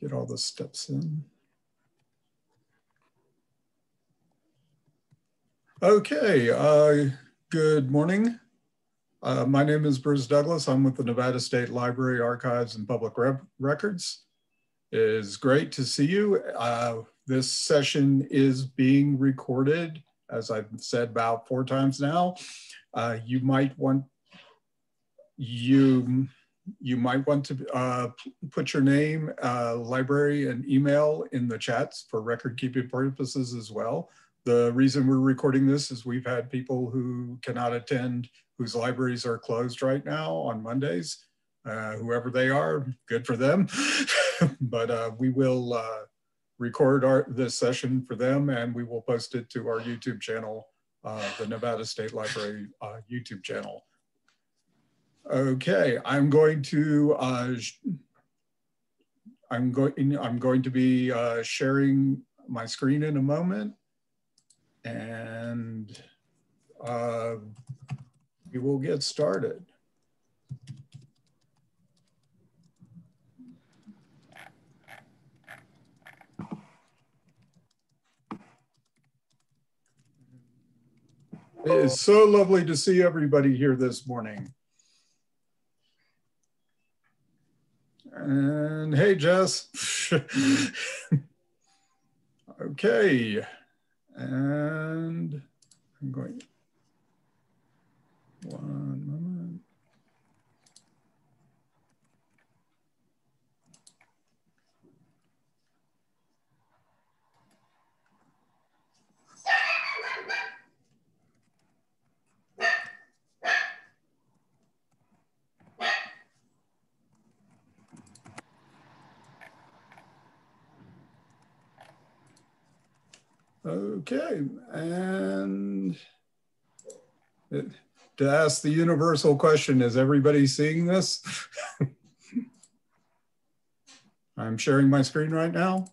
get all the steps in. Okay, uh, good morning. Uh, my name is Bruce Douglas. I'm with the Nevada State Library Archives and Public Re Records. It is great to see you. Uh, this session is being recorded, as I've said about four times now. Uh, you might want you you might want to uh, put your name, uh, library, and email in the chats for record keeping purposes as well. The reason we're recording this is we've had people who cannot attend whose libraries are closed right now on Mondays. Uh, whoever they are, good for them. but uh, we will uh, record our, this session for them and we will post it to our YouTube channel, uh, the Nevada State Library YouTube channel. Okay, I'm going to uh, I'm going I'm going to be sharing my screen in a moment and uh, we will get started. It is so lovely to see everybody here this morning. And hey, Jess. Mm-hmm. okay. And I'm going, one moment. Okay, and to ask the universal question, is everybody seeing this? I'm sharing my screen right now.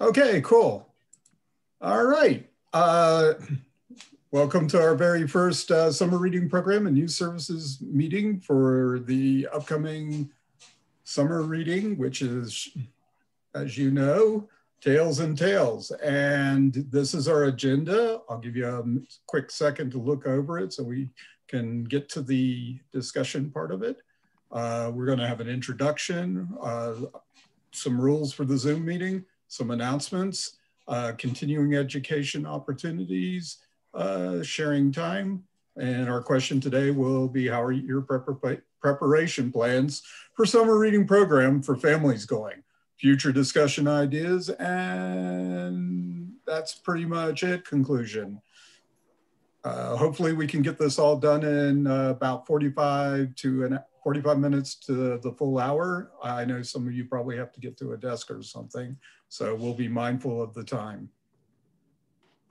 Okay, cool. All right. Uh, Welcome to our very first uh, summer reading program and youth services meeting for the upcoming summer reading, which is, as you know, Tails and Tales. And this is our agenda. I'll give you a quick second to look over it so we can get to the discussion part of it. Uh, we're going to have an introduction, uh, some rules for the Zoom meeting, some announcements, uh, continuing education opportunities, uh, sharing time. And our question today will be how are your preparation plans for summer reading program for families going? Future discussion ideas, and that's pretty much it, conclusion. Uh, hopefully we can get this all done in uh, about 45 to an 45 minutes to the full hour. I know some of you probably have to get to a desk or something, so we'll be mindful of the time.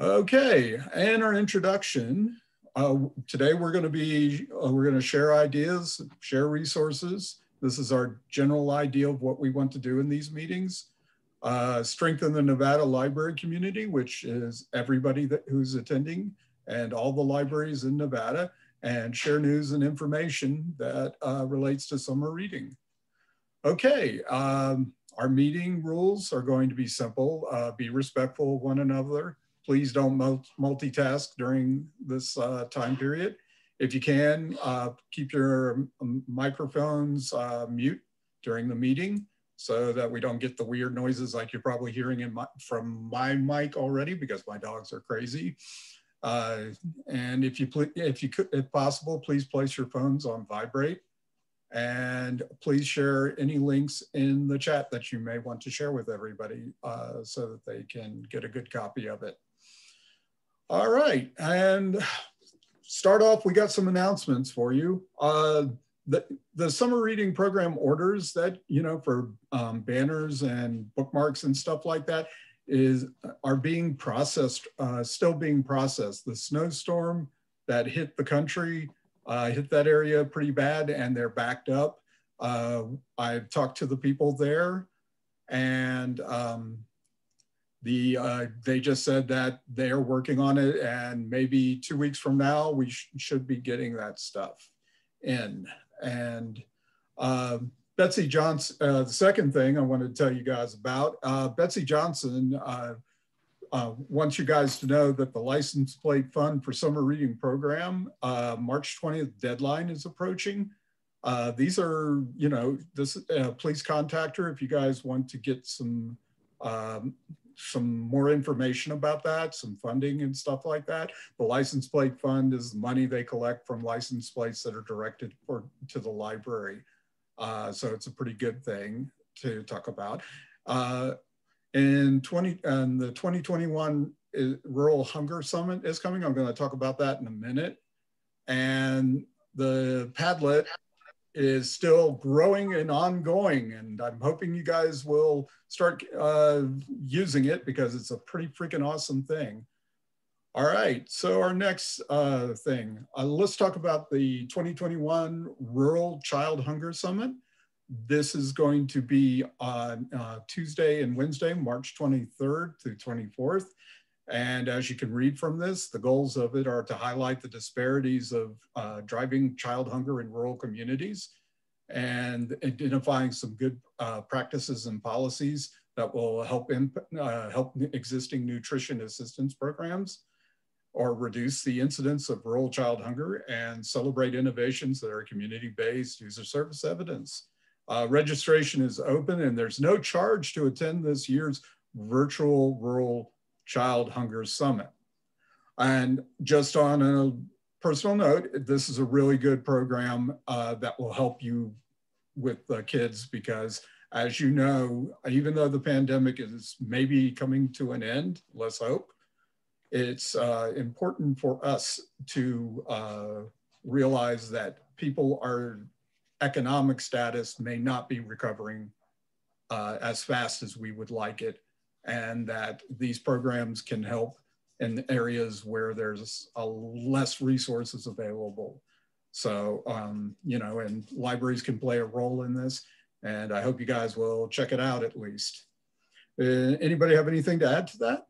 Okay, and our introduction. Uh, today we're going to be, uh, we're going to share ideas, share resources. This is our general idea of what we want to do in these meetings. Uh, strengthen the Nevada library community, which is everybody that, who's attending and all the libraries in Nevada, and share news and information that uh, relates to summer reading. Okay, um, our meeting rules are going to be simple. Uh, be respectful of one another Please don't multitask during this uh, time period. If you can, uh, keep your um, microphones uh, mute during the meeting so that we don't get the weird noises like you're probably hearing in my, from my mic already because my dogs are crazy. Uh, and if you if you could, if possible, please place your phones on vibrate, and please share any links in the chat that you may want to share with everybody uh, so that they can get a good copy of it. All right, and start off, we got some announcements for you. Uh, the, the summer reading program orders that, you know, for um, banners and bookmarks and stuff like that is are being processed, uh, still being processed. The snowstorm that hit the country uh, hit that area pretty bad and they're backed up. Uh, I've talked to the people there and um, The uh, they just said that they are working on it, and maybe two weeks from now we sh should be getting that stuff in. And uh, Betsy Johnson, uh, the second thing I wanted to tell you guys about, uh, Betsy Johnson uh, uh, wants you guys to know that the license plate fund for summer reading program, uh, March 20th deadline is approaching. Uh, these are, you know, this uh, please contact her if you guys want to get some um, some more information about that, some funding and stuff like that. The license plate fund is the money they collect from license plates that are directed for, to the library. Uh, so it's a pretty good thing to talk about. Uh, in 20 and the 2021 Rural Hunger Summit is coming. I'm going to talk about that in a minute. And the Padlet is still growing and ongoing. And I'm hoping you guys will start uh, using it because it's a pretty freaking awesome thing. All right, so our next uh, thing, uh, let's talk about the 2021 Rural Child Hunger Summit. This is going to be on uh, Tuesday and Wednesday, March 23rd to 24th. And as you can read from this, the goals of it are to highlight the disparities of uh, driving child hunger in rural communities and identifying some good uh, practices and policies that will help, uh, help existing nutrition assistance programs or reduce the incidence of rural child hunger and celebrate innovations that are community-based user service evidence. Uh, registration is open and there's no charge to attend this year's virtual rural child hunger summit. And just on a personal note, this is a really good program uh, that will help you with the kids because as you know, even though the pandemic is maybe coming to an end, let's hope, it's uh, important for us to uh, realize that people are economic status may not be recovering uh, as fast as we would like it, and that these programs can help in areas where there's less resources available. So, um, you know, and libraries can play a role in this, and I hope you guys will check it out at least. Uh, anybody have anything to add to that?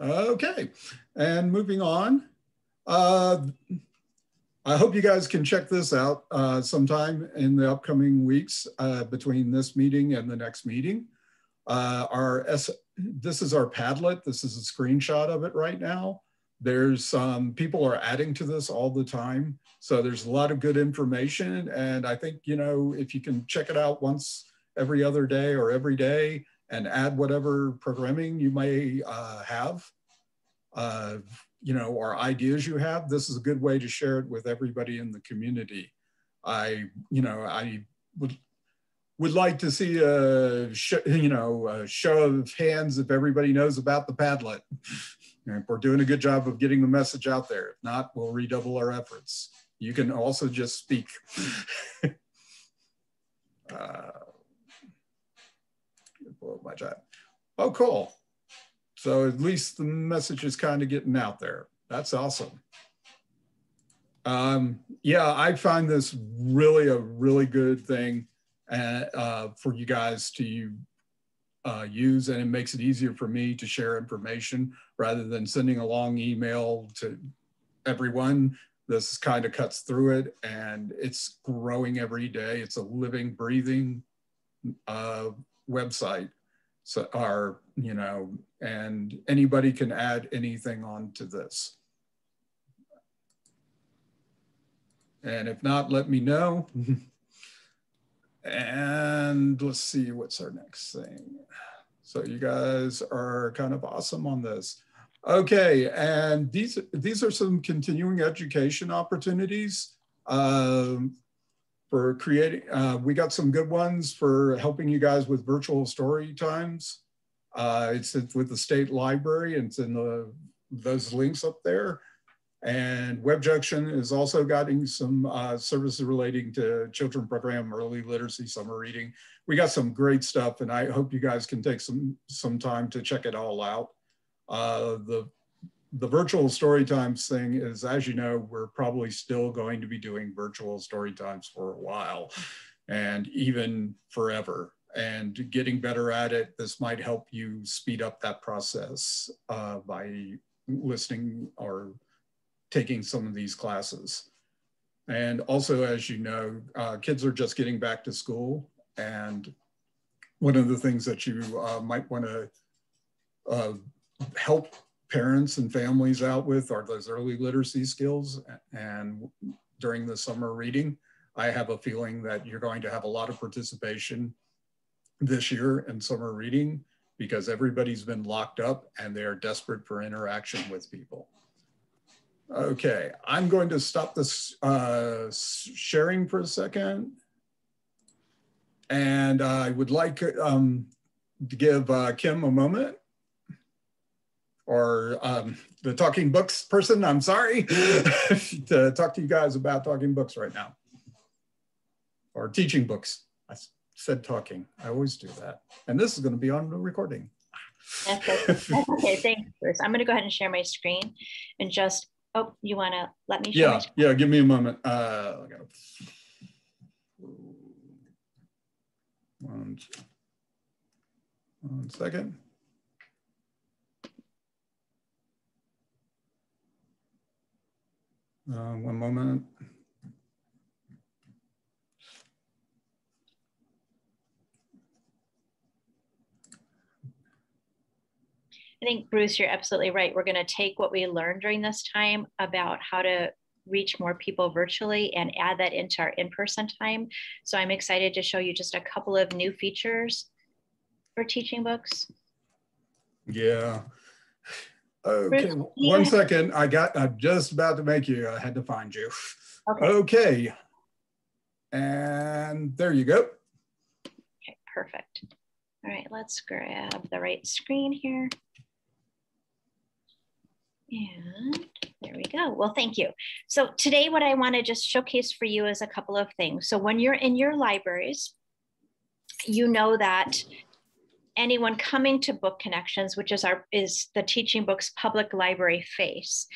Okay, and moving on. Uh, I hope you guys can check this out uh, sometime in the upcoming weeks uh, between this meeting and the next meeting. Uh, our S this is our Padlet. This is a screenshot of it right now. There's um, people are adding to this all the time. So there's a lot of good information. And I think, you know, if you can check it out once every other day or every day, and add whatever programming you may uh, have, uh, you know, or ideas you have. This is a good way to share it with everybody in the community. I, you know, I would would like to see a you know a show of hands if everybody knows about the Padlet. if we're doing a good job of getting the message out there. If not, we'll redouble our efforts. You can also just speak. uh, my job. Oh, cool. So at least the message is kind of getting out there. That's awesome. Um, yeah, I find this really a really good thing uh, uh, for you guys to uh, use, and it makes it easier for me to share information rather than sending a long email to everyone. This kind of cuts through it, and it's growing every day. It's a living, breathing uh, website so are you know and anybody can add anything onto this. And if not let me know. And let's see what's our next thing? So you guys are kind of awesome on this. Okay and these these are some continuing education opportunities. Um, for creating. Uh, we got some good ones for helping you guys with virtual story times. Uh, it's, with the state library and it's in the, those links up there. And WebJunction is also getting some uh, services relating to children program, early literacy, summer reading. We got some great stuff and I hope you guys can take some, some time to check it all out. Uh, the the virtual story times thing is, as you know, we're probably still going to be doing virtual story times for a while and even forever. And getting better at it, this might help you speed up that process uh, by listening or taking some of these classes. And also, as you know, uh, kids are just getting back to school. And one of the things that you uh, might want to uh, help parents and families out with are those early literacy skills. And during the summer reading, I have a feeling that you're going to have a lot of participation this year in summer reading because everybody's been locked up and they're desperate for interaction with people. Okay, I'm going to stop this uh, sharing for a second. And I would like um, to give uh, Kim a moment or um, the talking books person, I'm sorry, to talk to you guys about talking books right now or teaching books. I said talking, I always do that. And this is gonna be on the recording. That's okay. That's okay. Thanks, Bruce. I'm gonna go ahead and share my screen and just, oh, you wanna let me Yeah, yeah, give me a moment. Uh, I gotta, one, one second. Uh, one moment. I think, Bruce, you're absolutely right. We're going to take what we learned during this time about how to reach more people virtually and add that into our in-person time. So I'm excited to show you just a couple of new features for teaching books. Yeah. Okay, one second. I got, I'm just about to make you, I had to find you. Okay. okay. And there you go. Okay, perfect. All right, let's grab the right screen here. And there we go. Well, thank you. So today what I want to just showcase for you is a couple of things. So when you're in your libraries, you know that anyone coming to book connections which is our is the teaching books public library face.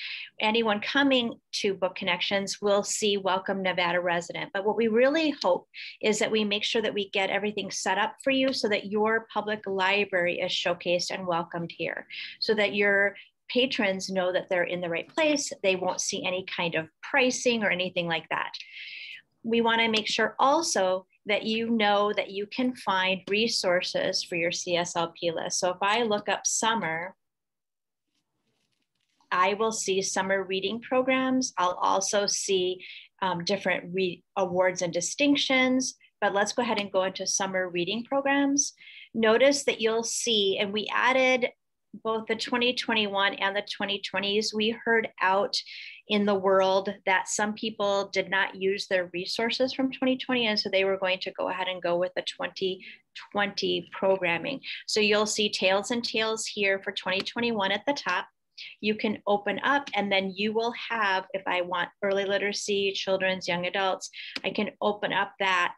Anyone coming to book connections will see welcome nevada resident. But what we really hope is that we make sure that we get everything set up for you so that your public library is showcased and welcomed here. So that your patrons know that they're in the right place. They won't see any kind of pricing or anything like that. We want to make sure also that you know that you can find resources for your CSLP list. So if I look up summer, I will see summer reading programs. I'll also see um, different re- awards and distinctions. But let's go ahead and go into summer reading programs. Notice that you'll see, and we added both the 2021 and the 2020s. We heard out in the world that some people did not use their resources from 2020 and so they were going to go ahead and go with the 2020 programming so you'll see tails and tales here for 2021 at the top you can open up and then you will have if i want early literacy children's young adults i can open up that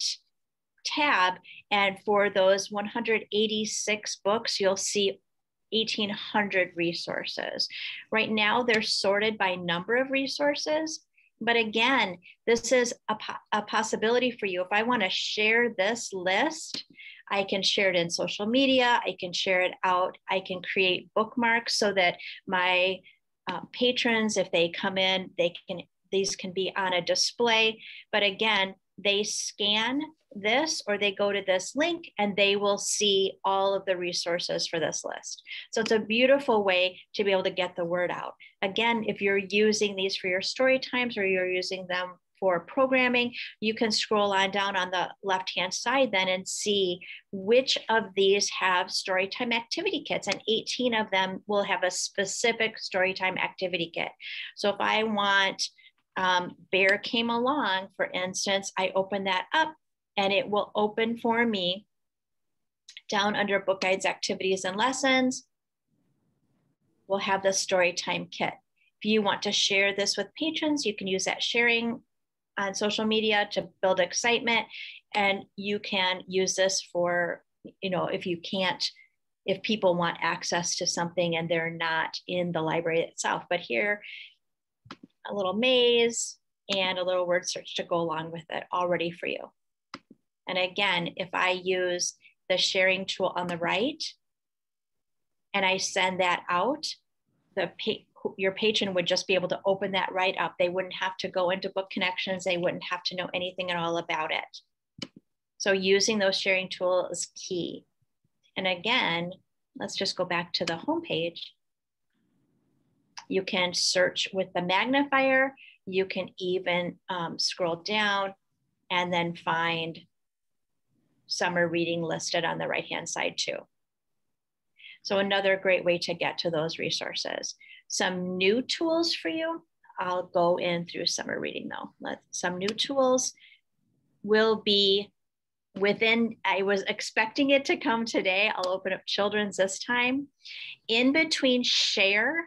tab and for those 186 books you'll see 1,800 resources. Right now, they're sorted by number of resources. But again, this is a, po a possibility for you. If I want to share this list, I can share it in social media. I can share it out. I can create bookmarks so that my uh, patrons, if they come in, they can these can be on a display. But again, they scan this or they go to this link and they will see all of the resources for this list. So it's a beautiful way to be able to get the word out. Again, if you're using these for your story times or you're using them for programming, you can scroll on down on the left hand side then and see which of these have storytime activity kits. And 18 of them will have a specific storytime activity kit. So if I want um, Bear came along, for instance, I open that up and it will open for me down under book guides, activities, and lessons. We'll have the story time kit. If you want to share this with patrons, you can use that sharing on social media to build excitement. And you can use this for, you know, if you can't if people want access to something and they're not in the library itself. But here, a little maze and a little word search to go along with it already for you. And again, if I use the sharing tool on the right and I send that out, the your patron would just be able to open that right up. They wouldn't have to go into book connections. They wouldn't have to know anything at all about it. So using those sharing tools is key. And again, let's just go back to the home page. You can search with the magnifier. You can even um, scroll down and then find summer reading listed on the right-hand side too. So another great way to get to those resources. Some new tools for you. I'll go in through summer reading though. Let, some new tools will be within i was expecting it to come today i'll open up children's this time in between share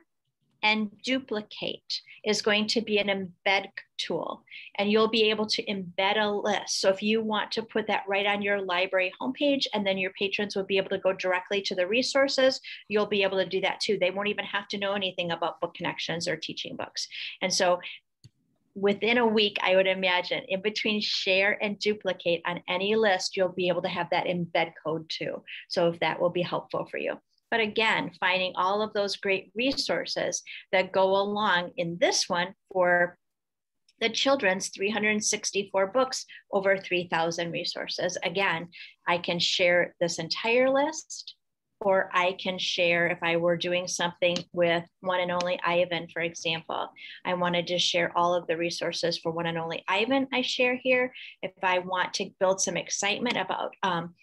and duplicate is going to be an embed tool and you'll be able to embed a list so if you want to put that right on your library homepage and then your patrons will be able to go directly to the resources you'll be able to do that too they won't even have to know anything about book connections or teaching books and so within a week, I would imagine, in between share and duplicate on any list, you'll be able to have that embed code too. So if that will be helpful for you. But again, finding all of those great resources that go along in this one for the children's 364 books, over 3,000 resources. Again, I can share this entire list or I can share if I were doing something with one and only Ivan, for example. I wanted to share all of the resources for one and only Ivan I share here. If I want to build some excitement about um,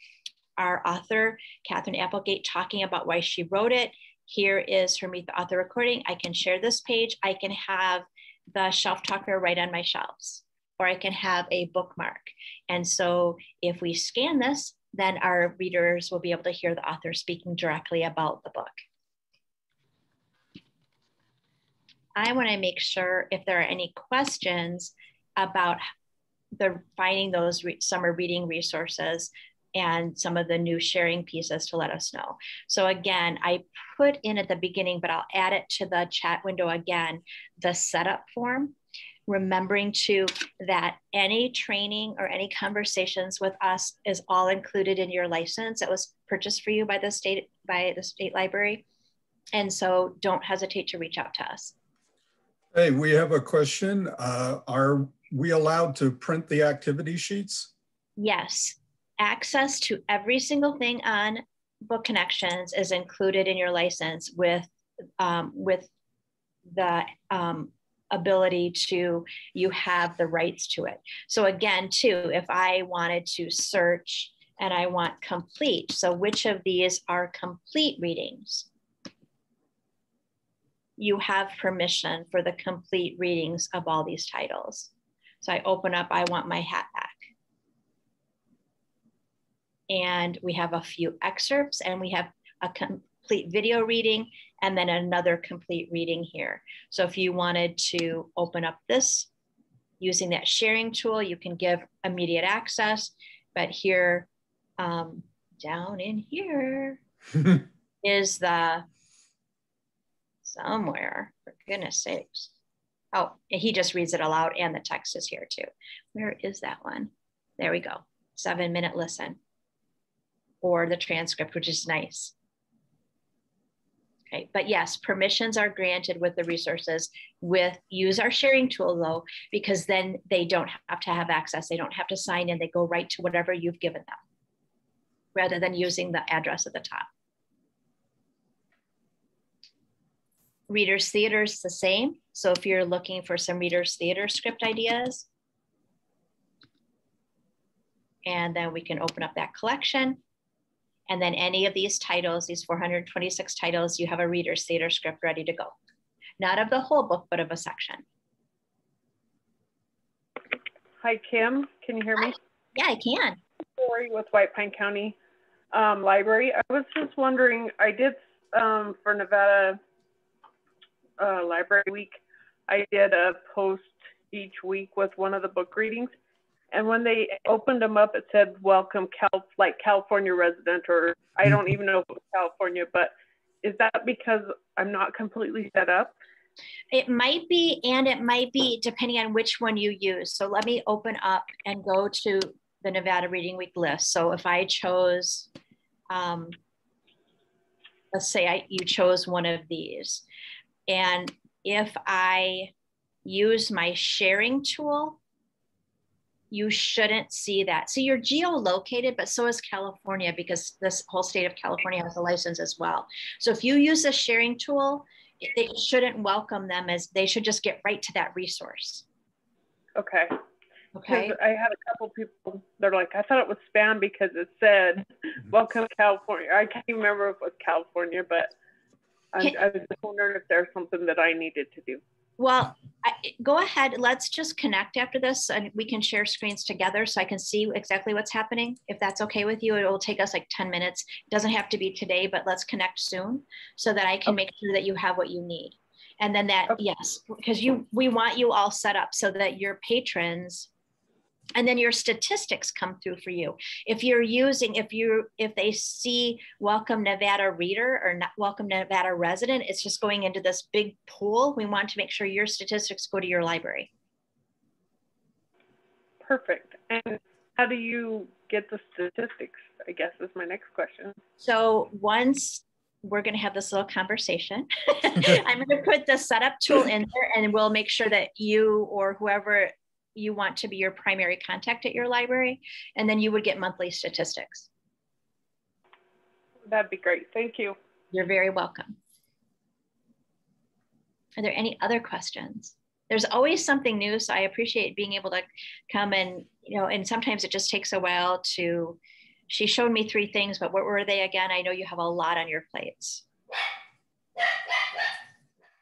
our author, Katherine Applegate, talking about why she wrote it, here is her Meet the Author recording. I can share this page. I can have the shelf talker right on my shelves, or I can have a bookmark. And so if we scan this, then our readers will be able to hear the author speaking directly about the book. I want to make sure if there are any questions about the finding those re summer reading resources and some of the new sharing pieces to let us know. So again, I put in at the beginning, but I'll add it to the chat window again, the setup form. Remembering to that any training or any conversations with us is all included in your license that was purchased for you by the state by the state library. And so don't hesitate to reach out to us. Hey we have a question. Uh, are we allowed to print the activity sheets? Yes access to every single thing on book connections is included in your license with um, with the um, ability to you have the rights to it. So again too if i wanted to search and i want complete so which of these are complete readings? You have permission for the complete readings of all these titles. So i open up i want my hat back and we have a few excerpts and we have a complete video reading and then another complete reading here. So if you wanted to open up this using that sharing tool, you can give immediate access. But here, um, down in here is the somewhere, for goodness sakes. Oh, he just reads it aloud and the text is here too. Where is that one? There we go. Seven minute listen or the transcript, which is nice. Okay, but yes, permissions are granted with the resources with use our sharing tool though, because then they don't have to have access. They don't have to sign in. They go right to whatever you've given them rather than using the address at the top. Readers Theater is the same. So if you're looking for some Readers Theater script ideas, and then we can open up that collection. And then any of these titles, these 426 titles, you have a reader's theater script ready to go. Not of the whole book, but of a section. Hi, Kim. Can you hear me? Yeah, I can. Lori with White Pine County um, Library. I was just wondering, I did um, for Nevada uh, Library Week, I did a post each week with one of the book readings. And when they opened them up, it said "Welcome, Cal," like California resident, or I don't even know if it was California. But is that because I'm not completely set up? It might be, and it might be depending on which one you use. So let me open up and go to the Nevada Reading Week list. So if I chose, um, let's say I, you chose one of these, and if I use my sharing tool, you shouldn't see that. So you're geolocated, but so is California because this whole state of California has a license as well. So if you use a sharing tool, they shouldn't welcome them as they should just get right to that resource. Okay. Okay. I had a couple people, they're like, I thought it was spam because it said, welcome California. I can't remember if it was California, but I, I was just wondering if there's something that I needed to do. Well, I, go ahead. Let's just connect after this and we can share screens together so I can see exactly what's happening. If that's okay with you, it will take us like 10 minutes. It doesn't have to be today, but let's connect soon so that I can okay. make sure that you have what you need. And then that, okay. yes, because you we want you all set up so that your patrons and then your statistics come through for you. If you're using if you if they see welcome nevada reader or not welcome nevada resident it's just going into this big pool. We want to make sure your statistics go to your library. Perfect. And how do you get the statistics i guess is my next question. So once we're going to have this little conversation. I'm going to put the setup tool in there and we'll make sure that you or whoever you want to be your primary contact at your library, and then you would get monthly statistics. That'd be great. Thank you. You're very welcome. Are there any other questions? There's always something new, so I appreciate being able to come and, you know, and sometimes it just takes a while to, she showed me three things, but what were they again? I know you have a lot on your plates.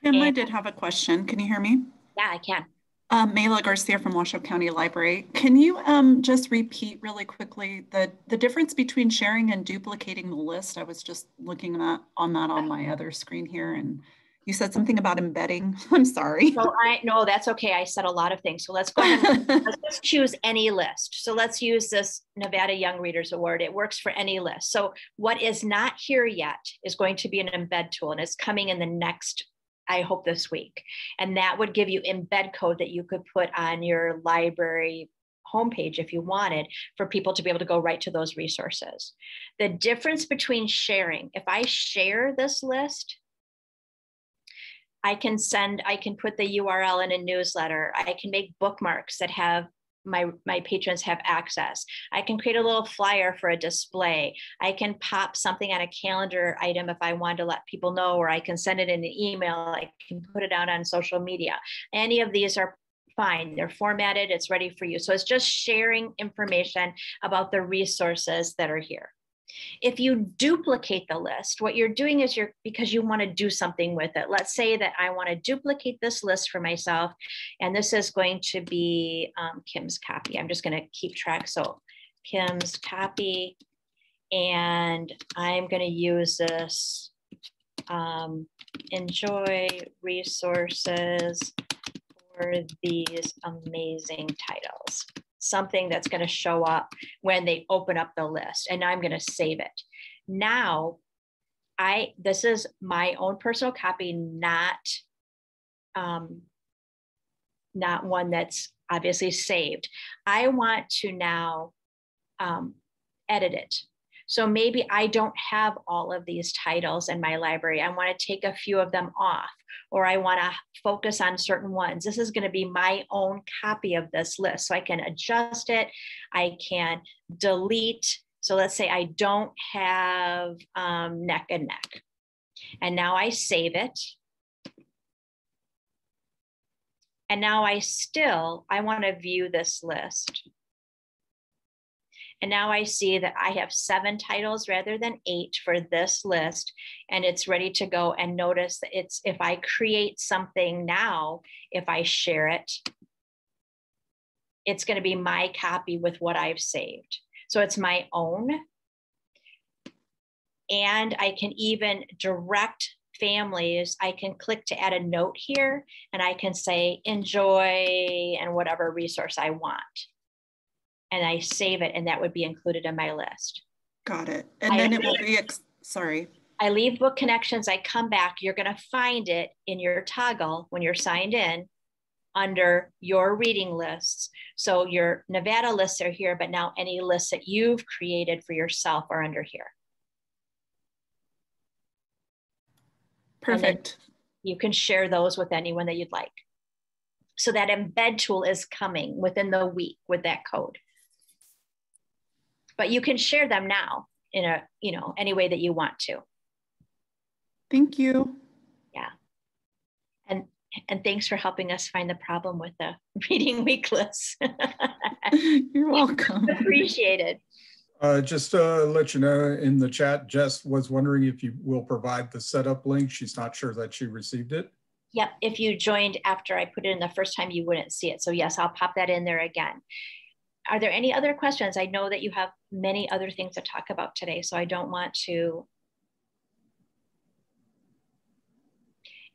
Kim, and, I did have a question. Can you hear me? Yeah, I can. Um, Mela Garcia from Washoe County Library. Can you um, just repeat really quickly the, the difference between sharing and duplicating the list? I was just looking at on that on my other screen here and you said something about embedding. I'm sorry. So I no, that's okay. I said a lot of things. So let's go ahead. let's just choose any list. So let's use this Nevada Young Readers Award. It works for any list. So what is not here yet is going to be an embed tool and it's coming in the next I hope this week. And that would give you embed code that you could put on your library homepage if you wanted for people to be able to go right to those resources. The difference between sharing, if I share this list, I can send, I can put the URL in a newsletter. I can make bookmarks that have my, my patrons have access. I can create a little flyer for a display. I can pop something on a calendar item if I want to let people know, or I can send it in an email. I can put it out on social media. Any of these are fine. They're formatted, it's ready for you. So it's just sharing information about the resources that are here. If you duplicate the list, what you're doing is you're because you want to do something with it. Let's say that I want to duplicate this list for myself, and this is going to be um, Kim's copy. I'm just going to keep track. So Kim's copy, and I'm going to use this um, enjoy resources for these amazing titles something that's going to show up when they open up the list and I'm going to save it. Now, I this is my own personal copy, not um, not one that's obviously saved. I want to now um, edit it. So maybe I don't have all of these titles in my library. I want to take a few of them off, or I want to focus on certain ones. This is going to be my own copy of this list. So I can adjust it, I can delete. So let's say I don't have um, neck and neck. And now I save it. And now I still, I want to view this list. And now I see that I have seven titles rather than eight for this list, and it's ready to go. And notice that it's if I create something now, if I share it, it's going to be my copy with what I've saved. So it's my own. And I can even direct families, I can click to add a note here and I can say enjoy and whatever resource I want. And I save it, and that would be included in my list. Got it. And I then it will be, sorry. I leave book connections, I come back, you're going to find it in your toggle when you're signed in under your reading lists. So your Nevada lists are here, but now any lists that you've created for yourself are under here. Perfect. You can share those with anyone that you'd like. So that embed tool is coming within the week with that code. But you can share them now in a, you know, any way that you want to. Thank you. Yeah. And and thanks for helping us find the problem with the reading week list. You're welcome. Appreciated. Uh, just to let you know in the chat, Jess was wondering if you will provide the setup link. She's not sure that she received it. Yep, if you joined after I put it in the first time, you wouldn't see it. So yes, I'll pop that in there again. Are there any other questions? I know that you have many other things to talk about today, so I don't want to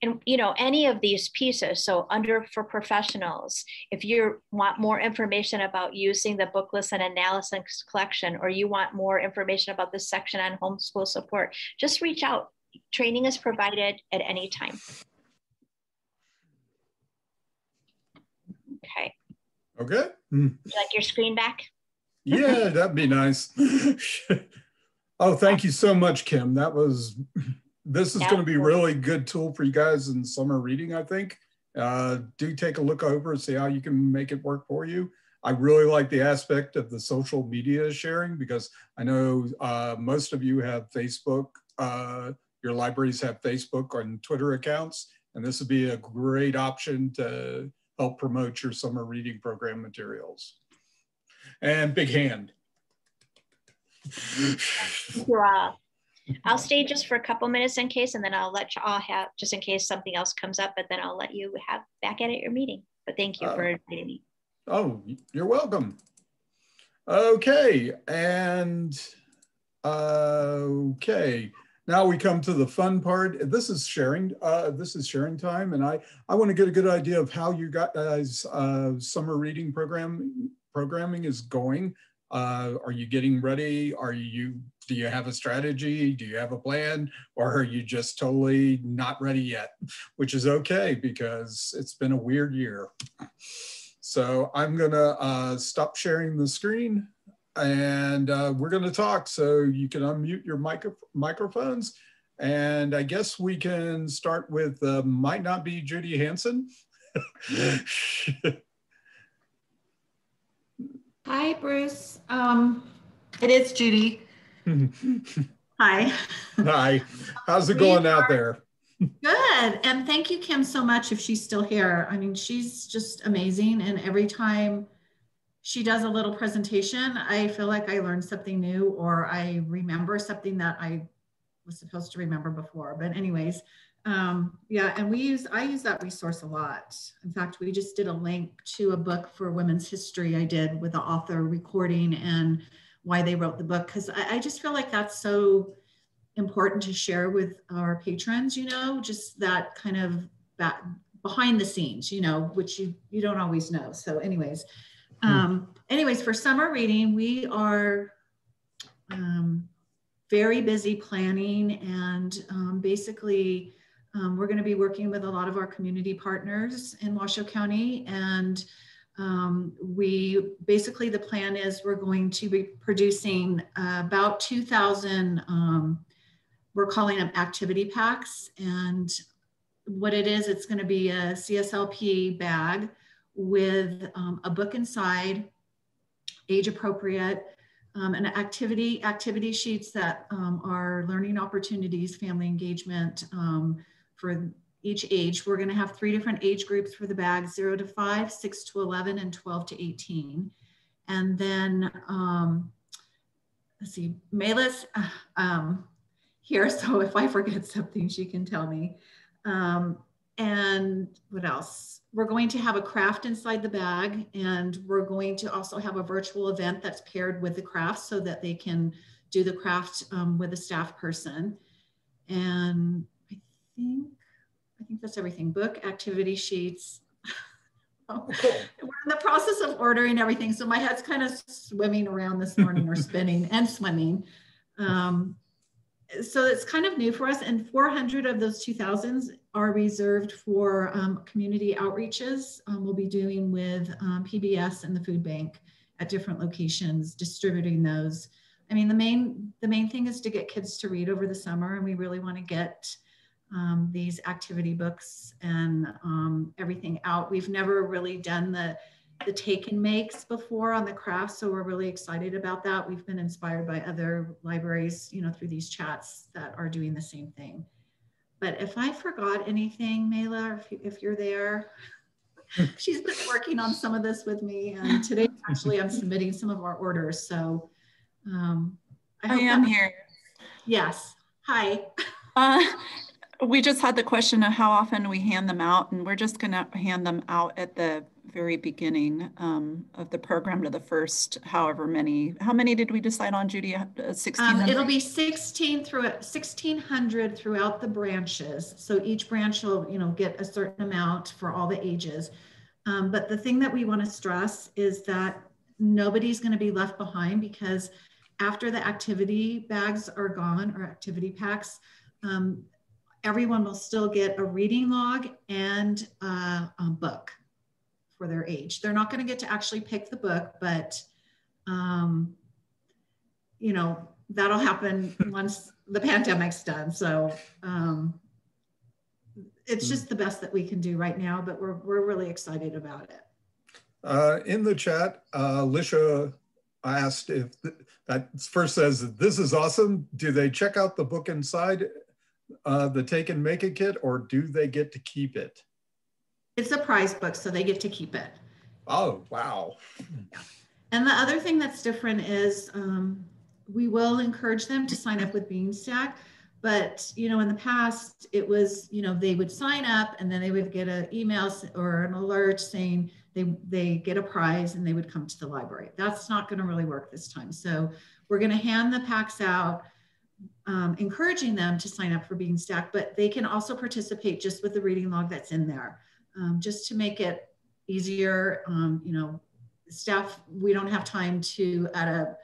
and you know any of these pieces. So under for professionals if you want more information about using the book list and analysis collection or you want more information about this section on homeschool support just reach out. Training is provided at any time. Okay okay. Would you like your screen back? Yeah that'd be nice. Oh thank you so much kim. That was this is yeah, going to be really good tool for you guys in summer reading, I think. Uh, do take a look over and see how you can make it work for you. I really like the aspect of the social media sharing because I know uh, most of you have Facebook, uh, your libraries have Facebook and Twitter accounts, and this would be a great option to help promote your summer reading program materials. And big hand. Wow. I'll stay just for a couple minutes in case, and then I'll let you all have just in case something else comes up, but then I'll let you have back at it your meeting. But thank you uh, for inviting me. Oh, you're welcome. Okay, and uh, okay. Now we come to the fun part. This is sharing. Uh, this is sharing time, and I I want to get a good idea of how you guys uh, summer reading program programming is going. Uh, are you getting ready? Are you, do you have a strategy? Do you have a plan? Or are you just totally not ready yet? Which is okay because it's been a weird year. So I'm gonna uh, stop sharing the screen and uh, we're gonna talk. So you can unmute your micro microphones. And I guess we can start with, uh, might not be Judy Hanson. Hi, Bruce. Um, it is Judy. Hi. Hi. How's it going out there? Good. And thank you, Kim, so much if she's still here. I mean, she's just amazing. And every time she does a little presentation, I feel like I learned something new or I remember something that I was supposed to remember before. But anyways, um, yeah, and we use, I use that resource a lot. In fact, we just did a link to a book for women's history I did with the author recording and why they wrote the book. Cause I, I just feel like that's so important to share with our patrons, you know, just that kind of back behind the scenes, you know, which you, you don't always know. So anyways. Um, anyways, for summer reading, we are, um, very busy planning and um, basically um, we're going to be working with a lot of our community partners in Washoe County and um, we basically the plan is we're going to be producing uh, about 2,000 um, we're calling them activity packs and what it is it's going to be a CSLP bag with um, a book inside age appropriate um, and activity activity sheets that um, are learning opportunities family engagement um, for each age. We're gonna have three different age groups for the bag, zero to five, six to 11, and 12 to 18. And then, um, let's see, Mayla's uh, um, here, so if I forget something, she can tell me. And what else? We're going to have a craft inside the bag, and we're going to also have a virtual event that's paired with the craft so that they can do the craft um, with a staff person. And I think, I think that's everything. Book, activity sheets. Cool. we're in the process of ordering everything. So my head's kind of swimming around this morning or spinning and swimming. Um, so it's kind of new for us and 400 of those 2000s are reserved for um, community outreaches um, we'll be doing with um, pbs and the food bank at different locations distributing those i mean the main the main thing is to get kids to read over the summer and we really want to get um, these activity books and um, everything out. We've never really done the the take and makes before on the craft, so we're really excited about that. We've been inspired by other libraries, you know, through these chats that are doing the same thing. But if I forgot anything, Mela, if, you, if you're there, she's been working on some of this with me, and today actually I'm submitting some of our orders. So um, I, I am here. Yes. Hi. Uh, we just had the question of how often we hand them out, and we're just going to hand them out at the very beginning um, of the program to the first however many. How many did we decide on, Judy? Uh, um, it'll be 16 through 1600 throughout the branches. So each branch will, you know, get a certain amount for all the ages. Um, but the thing that we want to stress is that nobody's going to be left behind because after the activity bags are gone or activity packs, um, everyone will still get a reading log and a, a book for their age. They're not going to get to actually pick the book, but um, you know that'll happen once the pandemic's done. So um, it's just the best that we can do right now, but we're we're really excited about it. Uh, in the chat, uh, Lisha asked if th that first says this is awesome. Do they check out the book inside uh, the take and make it kit or do they get to keep it? It's a prize book, so they get to keep it. Oh, wow. And the other thing that's different is um, we will encourage them to sign up with Beanstack. But, you know, in the past, it was, you know, they would sign up and then they would get an email or an alert saying they, they get a prize and they would come to the library. That's not going to really work this time. So we're going to hand the packs out um, encouraging them to sign up for Beanstack, but they can also participate just with the reading log that's in there, um, just to make it easier. Um, you know, staff, we don't have time to at a,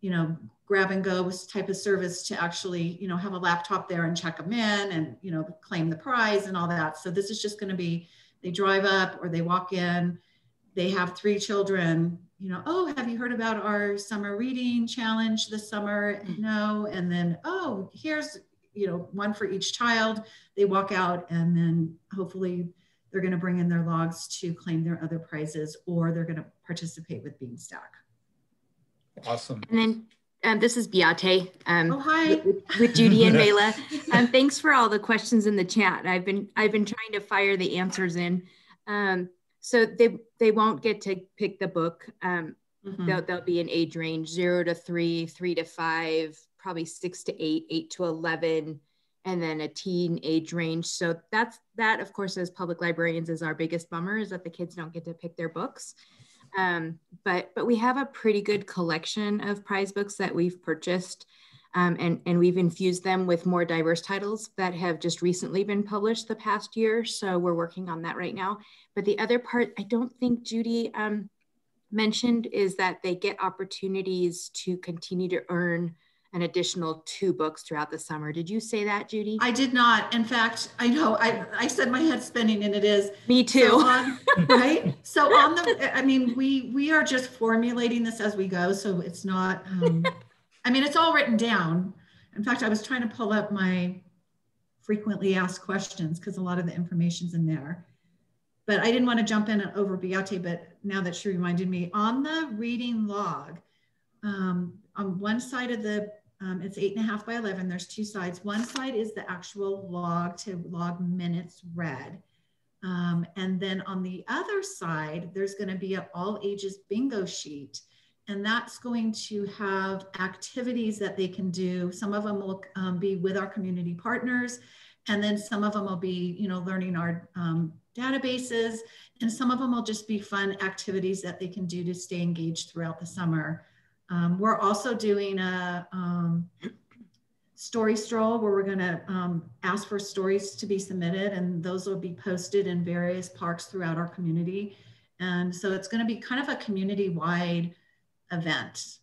you know, grab and go type of service to actually, you know, have a laptop there and check them in and, you know, claim the prize and all that. So this is just going to be, they drive up or they walk in, they have three children, you know, oh, have you heard about our summer reading challenge this summer? Mm. No. And then, oh, here's, you know, one for each child. They walk out and then hopefully they're going to bring in their logs to claim their other prizes or they're going to participate with Beanstack. Awesome. And then um, this is Beate. Um, oh, hi. With, with Judy and Mela. Um, thanks for all the questions in the chat. I've been I've been trying to fire the answers in. Um, so they they won't get to pick the book. Um, mm-hmm. they'll, they'll be an age range zero to three, three to five, probably six to eight, eight to 11, and then a teen age range. So that's that, of course, as public librarians is our biggest bummer is that the kids don't get to pick their books. Um, but but we have a pretty good collection of prize books that we've purchased um, and, and we've infused them with more diverse titles that have just recently been published the past year. So we're working on that right now. But the other part, I don't think Judy um, mentioned is that they get opportunities to continue to earn an additional two books throughout the summer. Did you say that, Judy? I did not. In fact, I know I, I said my head's spinning and it is. Me too. So on, right? So on the, I mean, we, we are just formulating this as we go. So it's not, um, I mean, it's all written down. In fact, I was trying to pull up my frequently asked questions because a lot of the information's in there. But I didn't want to jump in and over Beate, but now that she reminded me, on the reading log, um, on one side of the, um, it's eight and a half by 11, there's two sides. One side is the actual log to log minutes read. Um, and then on the other side, there's going to be an all ages bingo sheet and that's going to have activities that they can do. Some of them will um, be with our community partners, and then some of them will be, you know, learning our um, databases, and some of them will just be fun activities that they can do to stay engaged throughout the summer. Um, we're also doing a um, story stroll where we're going to um, ask for stories to be submitted, and those will be posted in various parks throughout our community And so it's going to be kind of a community wide event.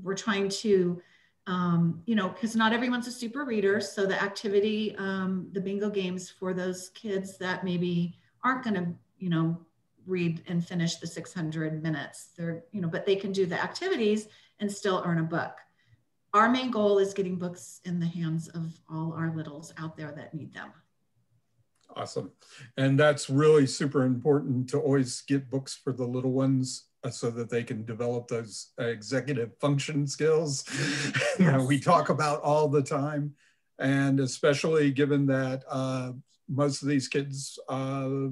We're trying to, um, you know, because not everyone's a super reader. So the activity, um, the bingo games for those kids that maybe aren't going to, you know, read and finish the 600 minutes. They're, you know, but they can do the activities and still earn a book. Our main goal is getting books in the hands of all our littles out there that need them. Awesome. And that's really super important to always get books for the little ones uh, so that they can develop those executive function skills that we talk about all the time. And especially given that uh, most of these kids uh,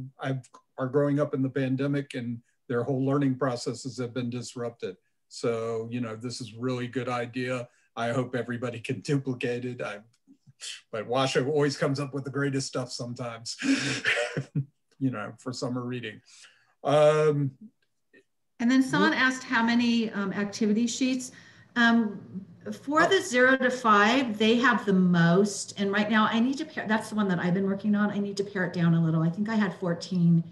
are growing up in the pandemic and their whole learning processes have been disrupted. So, you know, this is really good idea. I hope everybody can duplicate it. I but Washoe always comes up with the greatest stuff sometimes, you know, for summer reading. Um, and then someone asked how many um, activity sheets. Um, for the zero to five, they have the most. And right now I need to pare, that's the one that I've been working on. I need to pare it down a little. I think I had 14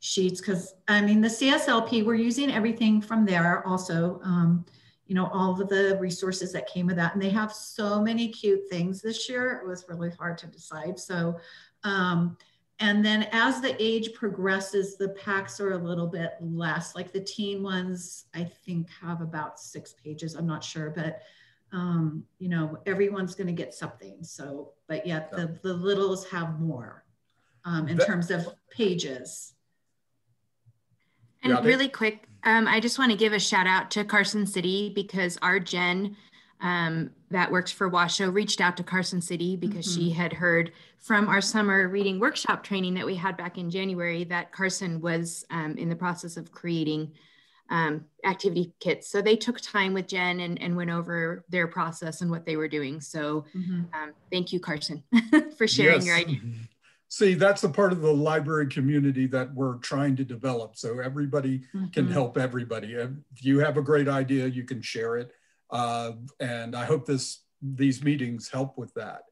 sheets because I mean, the CSLP, we're using everything from there also. Um, you know, all of the resources that came with that. And they have so many cute things this year. It was really hard to decide. So, um, and then as the age progresses, the packs are a little bit less. Like the teen ones, I think have about six pages. I'm not sure, but um, you know, everyone's going to get something. So, but yet the, the littles have more um, in terms of pages. And yeah, really quick, um, I just want to give a shout out to Carson City because our Jen um, that works for Washoe reached out to Carson City because mm-hmm. she had heard from our summer reading workshop training that we had back in January that Carson was um, in the process of creating um, activity kits. So they took time with Jen and, and, went over their process and what they were doing. So mm-hmm. Um, thank you, Carson, for sharing yes. your idea. See that's the part of the library community that we're trying to develop so everybody mm-hmm. can help everybody if you have a great idea you can share it uh, and i hope this these meetings help with that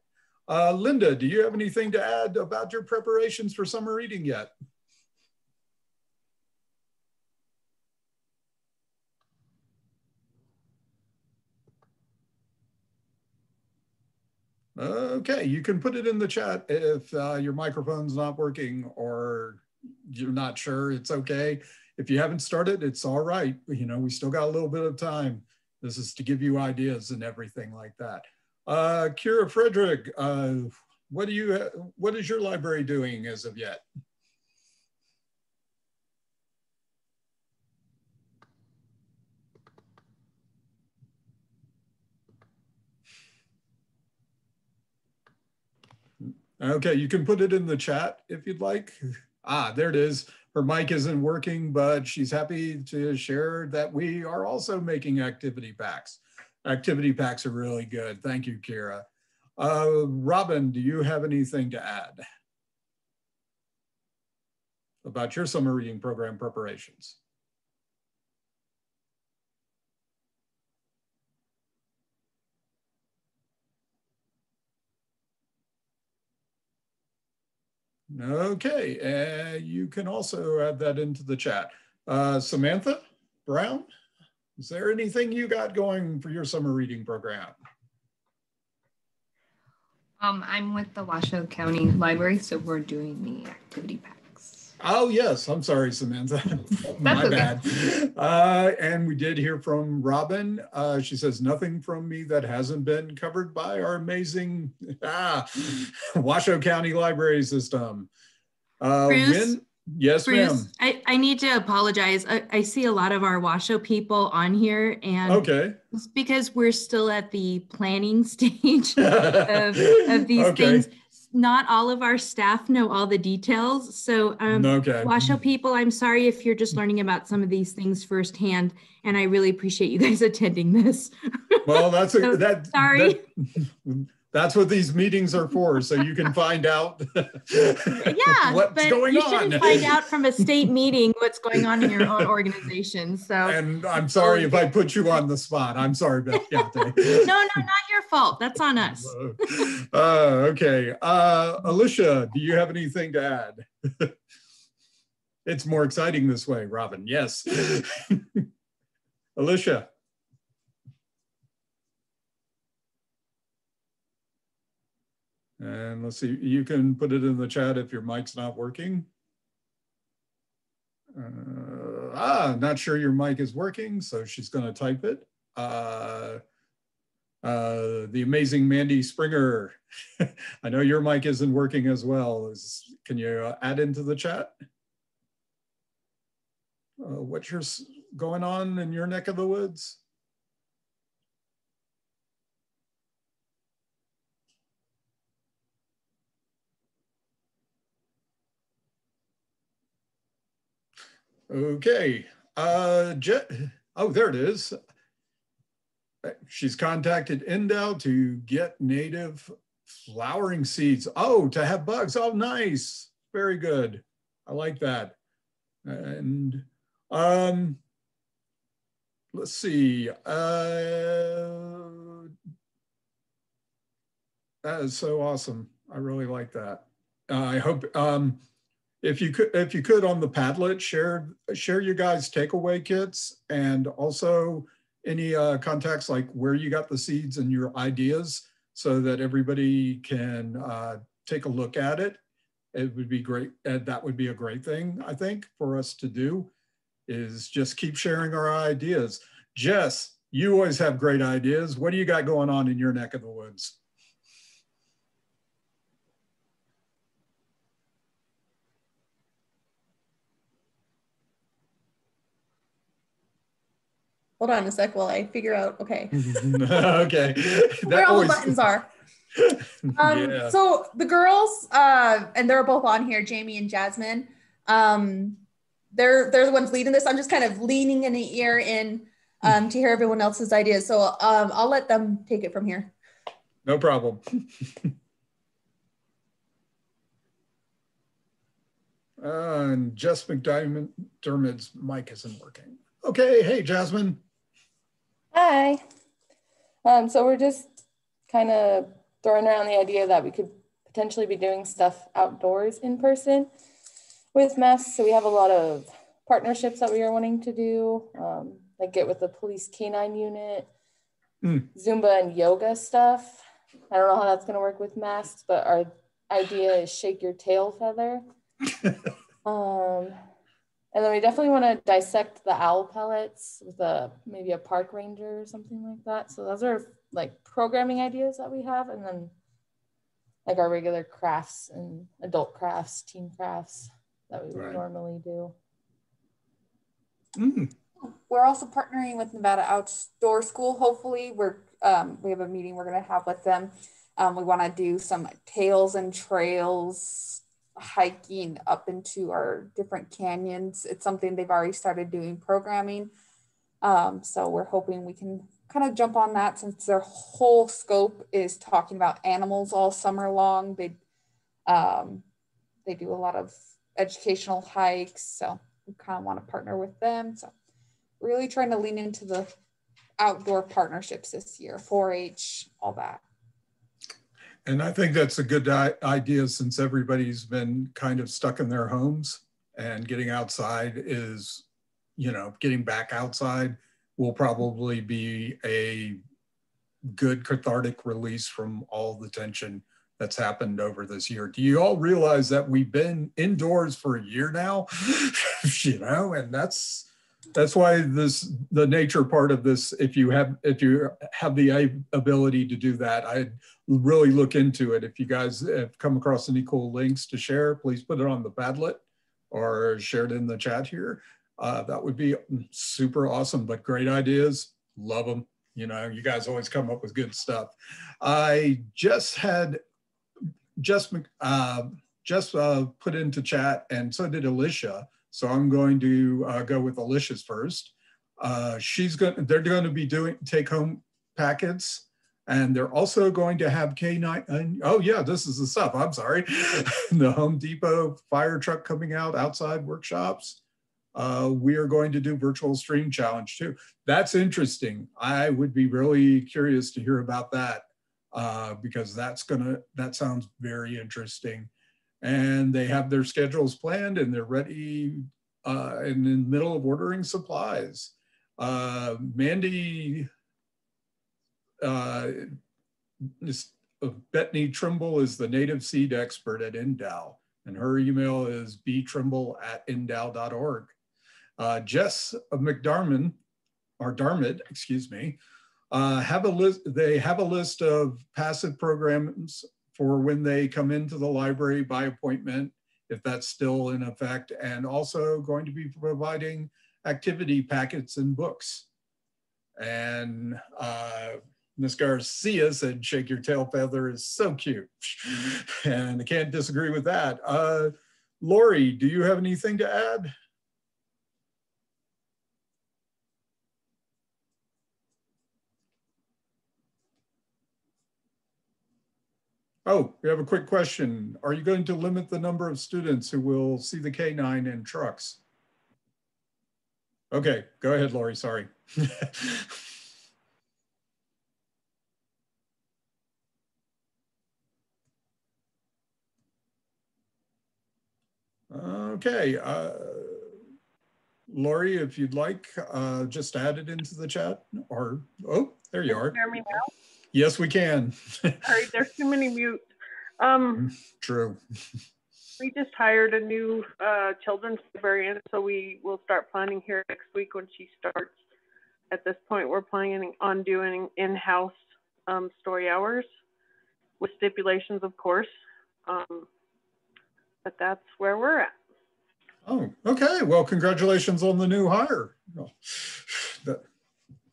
uh, linda do you have anything to add about your preparations for summer reading yet Okay, you can put it in the chat if uh, your microphone's not working or you're not sure, it's okay. If you haven't started, it's all right. You know, we still got a little bit of time. This is to give you ideas and everything like that. Uh, Kira Frederick, uh, what do you, what is your library doing as of yet? Okay, you can put it in the chat if you'd like. Ah, there it is. Her mic isn't working, but she's happy to share that we are also making activity packs. Activity packs are really good. Thank you, Kira. Uh, Robin, do you have anything to add about your summer reading program preparations? Okay, uh, you can also add that into the chat. Uh, Samantha Brown, is there anything you got going for your summer reading program? Um, I'm with the Washoe County Library, so we're doing the activity pack. Oh, yes. I'm sorry, Samantha. My okay. bad. Uh, and we did hear from Robin. Uh, she says, nothing from me that hasn't been covered by our amazing ah, Washoe County Library System. Uh, Bruce, when, yes, ma'am. I, I need to apologize. I, I, see a lot of our Washoe people on here, and okay, it's because we're still at the planning stage of, of these okay. things not all of our staff know all the details. So, um, okay. Washoe people, I'm sorry if you're just learning about some of these things firsthand, and I really appreciate you guys attending this. Well, that's a, so, that. Sorry. That, that's what these meetings are for, so you can find out yeah, what's but going you on. shouldn't find out from a state meeting what's going on in your own organization. So And I'm sorry if I put you on the spot. I'm sorry, Beth no, no, not your fault. That's on us. uh, okay. Uh, Alicia, do you have anything to add? it's more exciting this way, Robin. Yes. Alicia. And let's see, you can put it in the chat if your mic's not working. Uh, ah, not sure your mic is working, so she's going to type it. Uh, uh, the amazing Mandy Springer. I know your mic isn't working as well. Is, can you add into the chat? Uh, what's your, going on in your neck of the woods? Okay. Uh, oh, there it is. She's contacted Endow to get native flowering seeds. Oh, to have bugs. Oh, nice. Very good. I like that. And um, let's see. Uh, that is so awesome. I really like that. Uh, I hope um, if you could, if you could on the Padlet, share share your guys' takeaway kits and also any uh, contacts like where you got the seeds and your ideas so that everybody can uh, take a look at it. It would be great. And that would be a great thing, I think, for us to do is just keep sharing our ideas. Jess, you always have great ideas. What do you got going on in your neck of the woods? Hold on a sec while I figure out. Okay. okay. Where all always... the buttons are. um, yeah. So the girls, uh, and they're both on here, Jamie and Jasmine. Um, they're they're the ones leading this. I'm just kind of leaning in the ear in um, to hear everyone else's ideas. So um, I'll let them take it from here. No problem. uh, and Jess McDermott's mic isn't working. Okay, hey Jasmine. Hi. Um, so we're just kind of throwing around the idea that we could potentially be doing stuff outdoors in person with masks. So we have a lot of partnerships that we are wanting to do, um, like get with the police canine unit, mm. Zumba and yoga stuff. I don't know how that's going to work with masks, but our idea is shake your tail feather. um, and then we definitely want to dissect the owl pellets with a maybe a park ranger or something like that. So those are like programming ideas that we have, and then like our regular crafts and adult crafts, teen crafts that we would right. normally do. Mm. We're also partnering with Nevada Outdoor School. Hopefully, we're um, we have a meeting we're going to have with them. Um, we want to do some tails and trails hiking up into our different canyons. It's something they've already started doing programming. Um, so we're hoping we can kind of jump on that since their whole scope is talking about animals all summer long. They um, they do a lot of educational hikes, so we kind of want to partner with them. So really trying to lean into the outdoor partnerships this year, 4-H, all that. And I think that's a good idea since everybody's been kind of stuck in their homes and getting outside is, you know, getting back outside will probably be a good cathartic release from all the tension that's happened over this year. Do you all realize that we've been indoors for a year now? you know, and that's that's why this the nature part of this if you have if you have the ability to do that i'd really look into it. If you guys have come across any cool links to share please put it on the padlet or share it in the chat here. Uh, that would be super awesome but great ideas love them you know you guys always come up with good stuff. I just had just uh, just uh, put into chat and so did alicia so I'm going to uh, go with Alicia's first. Uh, she's going. They're going to be doing take-home packets, and they're also going to have K9. oh yeah, this is the stuff. I'm sorry. the Home Depot fire truck coming out outside workshops. Uh, we are going to do virtual stream challenge too. That's interesting. I would be really curious to hear about that uh, because that's gonna that sounds very interesting. And they have their schedules planned and they're ready uh, and in the middle of ordering supplies. Uh, Mandy uh, uh, Trimble is the native seed expert at Endow, and her email is btrimble at endow.org. Uh, Jess McDarmon, or Darmid, excuse me, uh, have a list. They have a list of passive programs for when they come into the library by appointment, if that's still in effect, and also going to be providing activity packets and books. And uh, Miss Garcia said, shake your tail feather is so cute. and I can't disagree with that. Uh, Lori, do you have anything to add? Oh, we have a quick question. Are you going to limit the number of students who will see the K9 in trucks? Okay, go ahead, Lori, sorry. okay, uh, Lori, if you'd like, uh, just add it into the chat or, oh, there you are. Hear me now? Yes, we can. All right, there's too many mutes. Um, True. we just hired a new uh, children's librarian, so we will start planning here next week when she starts. At this point, we're planning on doing in-house um, story hours with stipulations, of course. Um, but that's where we're at. Oh, okay. Well, congratulations on the new hire. That,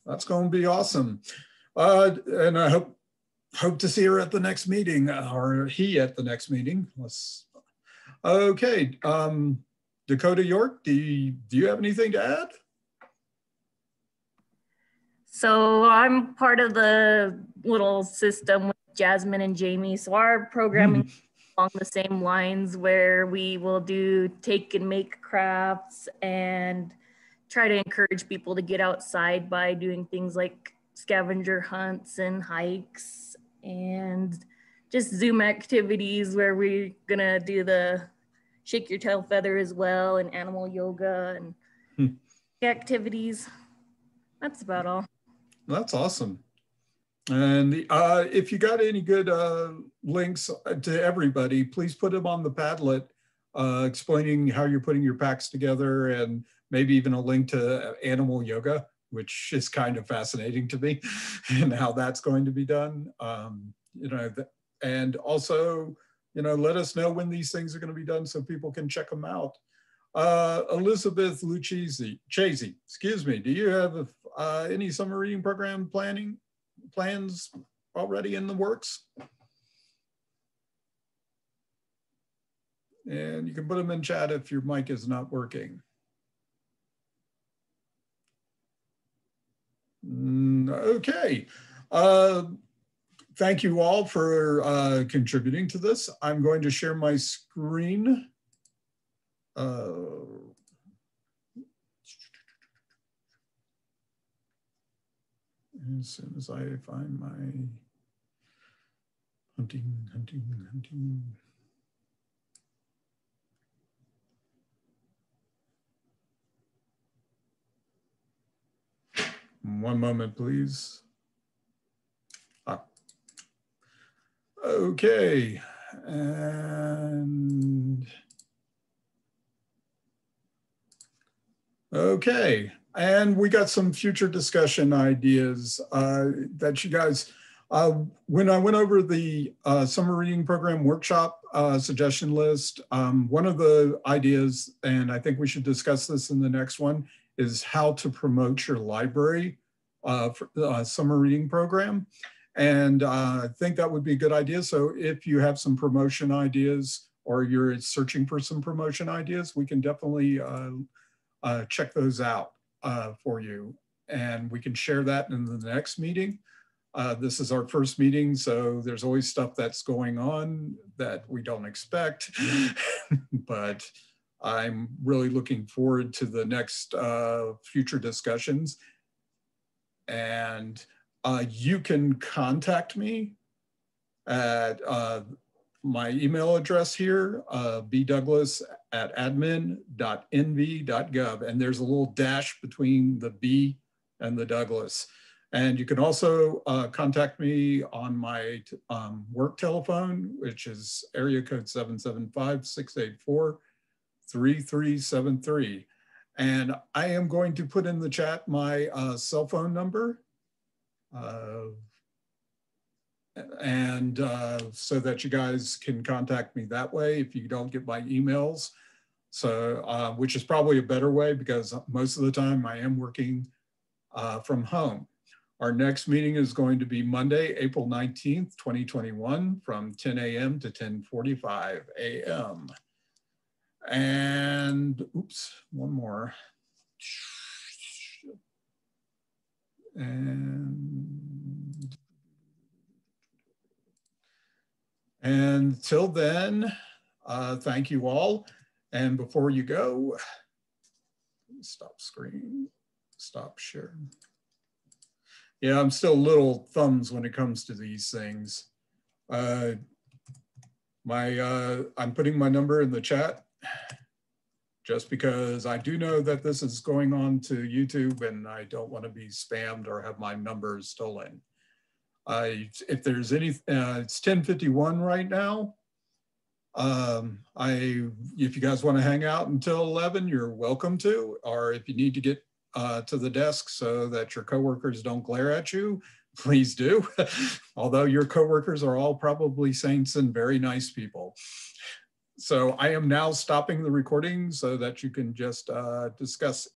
that's going to be awesome. Uh, and I hope hope to see her at the next meeting or he at the next meeting. Let's. Okay, um, Dakota York, do you, do you have anything to add? So I'm part of the little system with Jasmine and Jamie. So our programming mm. along the same lines where we will do take and make crafts and try to encourage people to get outside by doing things like scavenger hunts and hikes and just Zoom activities where we're gonna do the shake your tail feather as well and animal yoga and hmm. activities. That's about all. That's awesome. And uh, if you got any good uh, links to everybody, please put them on the Padlet uh, explaining how you're putting your packs together and maybe even a link to animal yoga which is kind of fascinating to me and how that's going to be done. Um, you know, and also, you know, let us know when these things are going to be done so people can check them out. Uh, Elizabeth Lucchese, Chasey, excuse me, do you have uh, any summer reading program planning plans already in the works? And you can put them in chat if your mic is not working. Okay. Uh, thank you all for uh, contributing to this. I'm going to share my screen. Uh, as soon as I find my hunting, hunting, hunting. One moment, please. Ah. Okay, and okay, and we got some future discussion ideas uh, that you guys. Uh, when I went over the uh, summer reading program workshop uh, suggestion list, um, one of the ideas, and I think we should discuss this in the next one, is how to promote your library uh, for, uh, summer reading program. And uh, I think that would be a good idea. So if you have some promotion ideas or you're searching for some promotion ideas, we can definitely uh, uh, check those out uh, for you. And we can share that in the next meeting. this is our first meeting, so there's always stuff that's going on that we don't expect. but I'm really looking forward to the next uh, future discussions. And uh, you can contact me at uh, my email address here, uh, bdouglas at admin.nv.gov. And there's a little dash between the B and the Douglas. And you can also uh, contact me on my um, work telephone, which is area code 775-684-3373. And I am going to put in the chat my uh, cell phone number. Uh, and uh, so that you guys can contact me that way if you don't get my emails. So, uh, which is probably a better way because most of the time I am working uh, from home. Our next meeting is going to be Monday, April 19th, 2021 from 10 a.m. to 10.45 a.m. And oops, one more. And until then, uh, thank you all. And before you go, stop screen, stop share. Yeah, I'm still little thumbs when it comes to these things. Uh, my, uh, I'm putting my number in the chat just because I do know that this is going on to YouTube and I don't want to be spammed or have my numbers stolen. Uh, if there's any, uh, it's 1051 right now. Um, I, if you guys want to hang out until 11, you're welcome to, or if you need to get uh, to the desk so that your coworkers don't glare at you, please do. Although your coworkers are all probably saints and very nice people. So I am now stopping the recording so that you can just uh, discuss